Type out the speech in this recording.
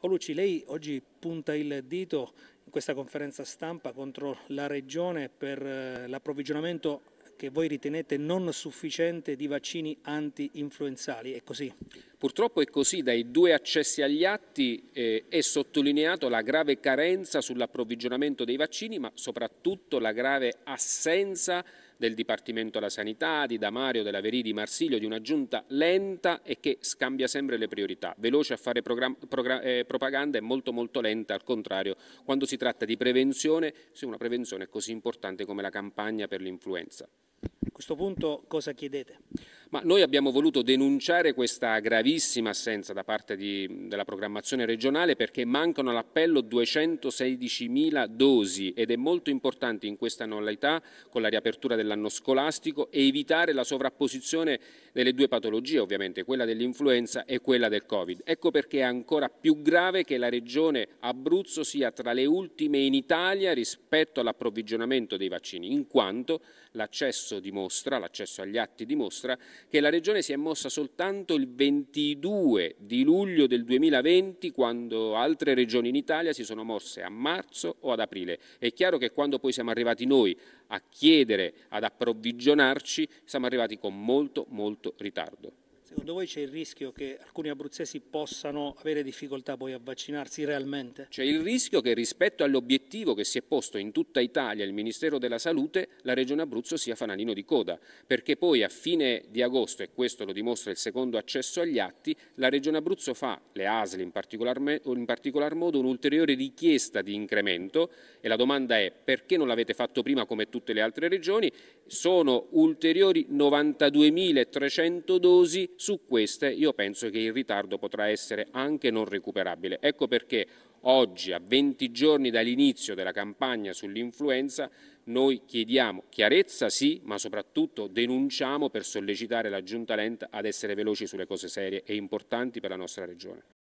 Paolucci, lei oggi punta il dito in questa conferenza stampa contro la Regione per eh, l'approvvigionamento che voi ritenete non sufficiente di vaccini anti-influenzali, è così? Purtroppo è così, dai due accessi agli atti eh, è sottolineato la grave carenza sull'approvvigionamento dei vaccini, ma soprattutto la grave assenza del Dipartimento della Sanità, di Damario, della Verì, di Marsiglio, di una giunta lenta e che scambia sempre le priorità, veloce a fare eh, propaganda e molto molto lenta al contrario quando si tratta di prevenzione, se una prevenzione è così importante come la campagna per l'influenza. A questo punto cosa chiedete? Ma noi abbiamo voluto denunciare questa gravissima assenza da parte di, della programmazione regionale perché mancano all'appello 216.000 dosi ed è molto importante in questa annualità, con la riapertura dell'anno scolastico, evitare la sovrapposizione delle due patologie, ovviamente quella dell'influenza e quella del Covid. Ecco perché è ancora più grave che la regione Abruzzo sia tra le ultime in Italia rispetto all'approvvigionamento dei vaccini, in quanto l'accesso dimostra, l'accesso agli atti dimostra che la Regione si è mossa soltanto il 22 di luglio del 2020 quando altre regioni in Italia si sono mosse a marzo o ad aprile. È chiaro che quando poi siamo arrivati noi a chiedere ad approvvigionarci siamo arrivati con molto molto ritardo. Secondo voi c'è il rischio che alcuni abruzzesi possano avere difficoltà poi a vaccinarsi realmente? C'è il rischio che rispetto all'obiettivo che si è posto in tutta Italia il Ministero della Salute, la Regione Abruzzo sia fanalino di coda, perché poi a fine di agosto, e questo lo dimostra il secondo accesso agli atti, la Regione Abruzzo fa, le ASL in particolar, in particolar modo, un'ulteriore richiesta di incremento e la domanda è perché non l'avete fatto prima come tutte le altre regioni? Sono ulteriori 92.300 dosi su queste io penso che il ritardo potrà essere anche non recuperabile. Ecco perché oggi, a 20 giorni dall'inizio della campagna sull'influenza, noi chiediamo chiarezza sì, ma soprattutto denunciamo per sollecitare la Giunta Lenta ad essere veloci sulle cose serie e importanti per la nostra Regione.